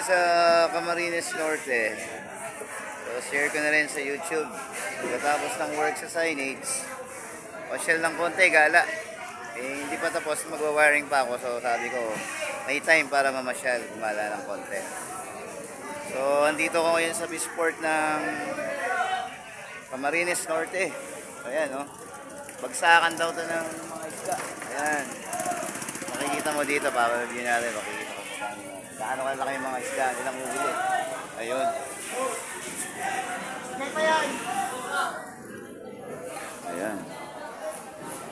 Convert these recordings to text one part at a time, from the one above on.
ngayon sa Camarines Norte. So, share ko na rin sa YouTube. Pagkatapos ng work sa signage, pasyal ng konti, gala. Eh, hindi pa tapos, magwa-wiring pa ako. So, sabi ko, may time para mamasyal, gumala ng konti. So, andito ko ngayon sa Bisport ng Camarines Norte. Ayan, oh. Bagsakan daw to ng mga isda. Ayan. Makikita mo dito, pa-review natin. Makikita gaano kalaki yung mga isda nilang huli. Ayun. Ayan.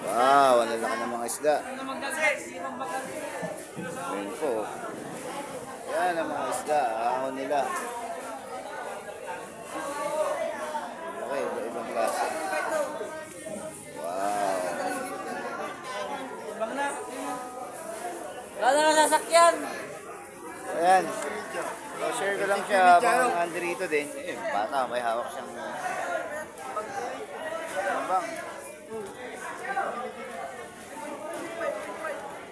Wow, ang lalaki ng mga isda. Ayun po. Ayan ang mga isda. Ahon nila. Okay, iba-ibang klase. Wow. Wala na sasakyan. Ayan. So, share ko lang siya pang Andrito din. Eh, bata, may hawak siyang... Ano bang?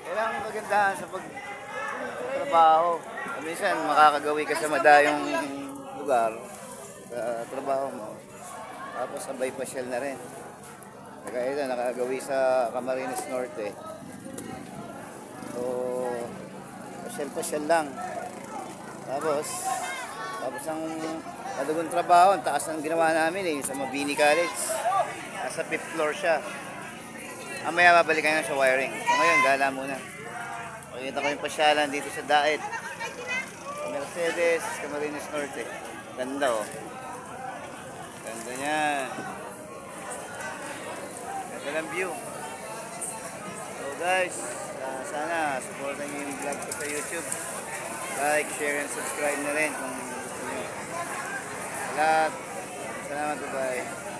Kailangan kagandahan sa pagtrabaho. Minsan, makakagawi ka sa madayong lugar sa trabaho mo. Tapos, sabay pasyal na rin. Kaya ito, nakagawi sa Camarines Norte. So, pasyal-pasyal lang. Tapos, tapos ang madugong trabaho, ang taas ng ginawa namin eh, sa Mabini College. Nasa fifth floor siya. Mamaya babalikan na sa wiring. So ngayon, gala muna. Pakita ko yung pasyalan dito sa Daet. Mercedes, Camarines Norte. Ganda oh. Ganda niyan. Ganda ng view. So guys, sana supportan niyo yung vlog ko sa YouTube. Like, share, and subscribe na rin kung gusto niyo. Lahat. Salamat, bye-bye.